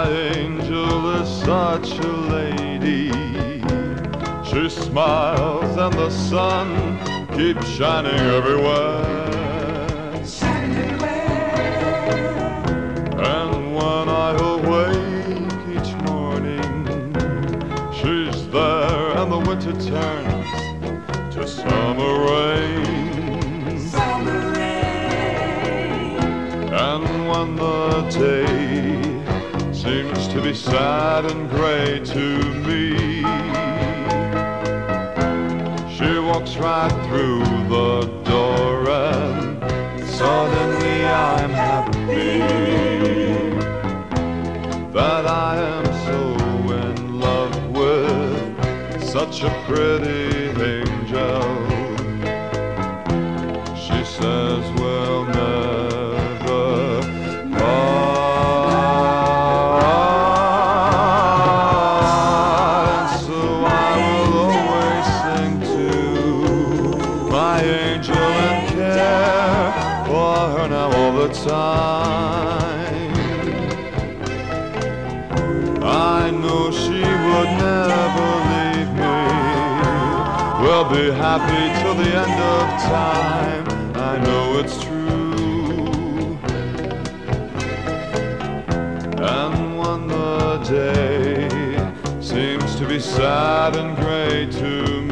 my angel is such a lady. She smiles and the sun keeps shining everywhere. Shining everywhere. And when I awake each morning, she's there and the winter turns to summer rain. Summer rain. And when the day seems to be sad and gray to me, she walks right through the door and suddenly I'm happy that I am so in love with such a pretty angel and care for her now all the time. I know she would never leave me. We'll be happy till the end of time. I know it's true. And when the day seems to be sad and gray to me,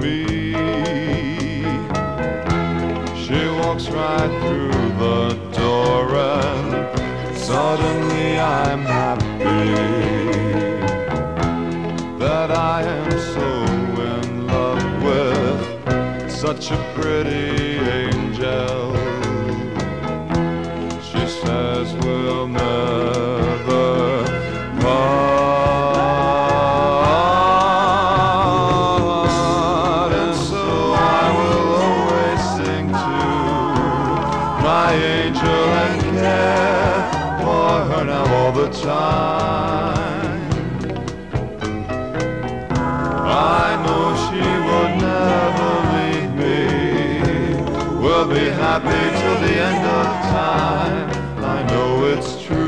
right through the door and suddenly I'm happy that I am so in love with such a pretty angel and care for her now all the time. I know she will never leave me. We'll be happy till the end of time. I know it's true.